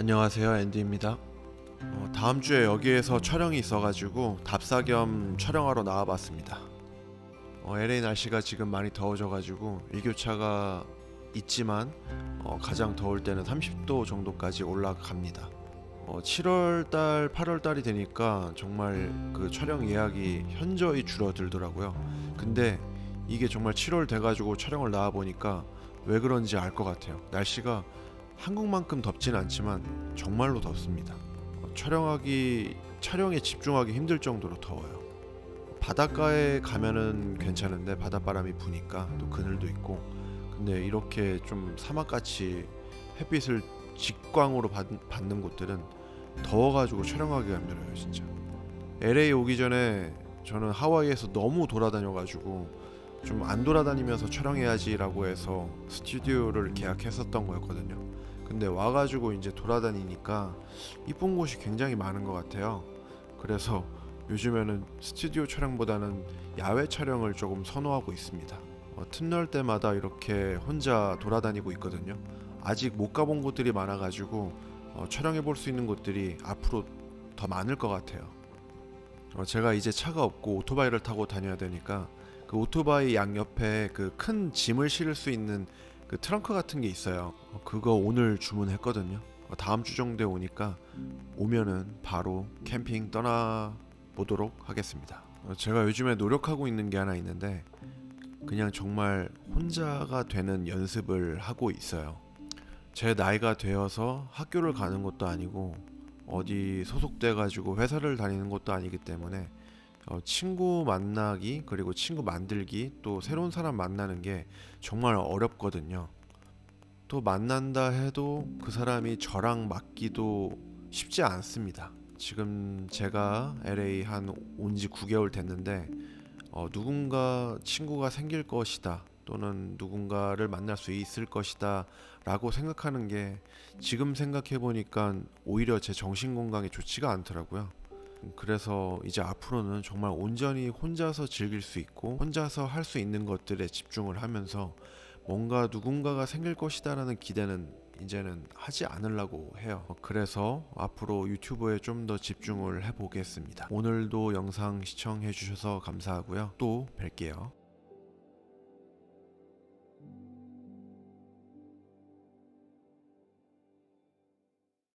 안녕하세요 앤디입니다. 어, 다음 주에 여기에서 촬영이 있어가지고 답사 겸 촬영하러 나와봤습니다. 어, LA 날씨가 지금 많이 더워져가지고 일교차가 있지만 어, 가장 더울 때는 30도 정도까지 올라갑니다. 어, 7월달, 8월달이 되니까 정말 그 촬영 예약이 현저히 줄어들더라고요. 근데 이게 정말 7월 돼가지고 촬영을 나와 보니까 왜 그런지 알 것 같아요. 날씨가 한국만큼 덥진 않지만 정말로 덥습니다. 어, 촬영하기 촬영에 집중하기 힘들 정도로 더워요. 바닷가에 가면은 괜찮은데 바닷바람이 부니까 또 그늘도 있고 근데 이렇게 좀 사막같이 햇빛을 직광으로 받, 받는 곳들은 더워가지고 촬영하기가 힘들어요 진짜 LA 오기 전에 저는 하와이에서 너무 돌아다녀가지고 좀 안 돌아다니면서 촬영해야지라고 해서 스튜디오를 계약했었던 거였거든요 근데 와가지고 이제 돌아다니니까 이쁜 곳이 굉장히 많은 것 같아요. 그래서 요즘에는 스튜디오 촬영보다는 야외 촬영을 조금 선호하고 있습니다. 어, 틈날 때마다 이렇게 혼자 돌아다니고 있거든요. 아직 못 가본 곳들이 많아가지고 어, 촬영해 볼 수 있는 곳들이 앞으로 더 많을 것 같아요. 어, 제가 이제 차가 없고 오토바이를 타고 다녀야 되니까 그 오토바이 양 옆에 그 큰 짐을 실을 수 있는 그 트렁크 같은 게 있어요. 어, 그거 오늘 주문했거든요. 어, 다음 주 정도에 오니까 오면은 바로 캠핑 떠나 보도록 하겠습니다. 어, 제가 요즘에 노력하고 있는 게 하나 있는데 그냥 정말 혼자가 되는 연습을 하고 있어요. 제 나이가 되어서 학교를 가는 것도 아니고 어디 소속돼 가지고 회사를 다니는 것도 아니기 때문에 어, 친구 만나기 그리고 친구 만들기 또 새로운 사람 만나는 게 정말 어렵거든요. 또 만난다 해도 그 사람이 저랑 맞기도 쉽지 않습니다. 지금 제가 LA 한 온 지 9개월 됐는데 어, 누군가 친구가 생길 것이다 또는 누군가를 만날 수 있을 것이다 라고 생각하는 게 지금 생각해 보니까 오히려 제 정신 건강에 좋지가 않더라고요. 그래서 이제 앞으로는 정말 온전히 혼자서 즐길 수 있고 혼자서 할 수 있는 것들에 집중을 하면서 뭔가 누군가가 생길 것이다라는 기대는 이제는 하지 않으려고 해요. 그래서 앞으로 유튜브에 좀 더 집중을 해보겠습니다. 오늘도 영상 시청해 주셔서 감사하고요. 또 뵐게요.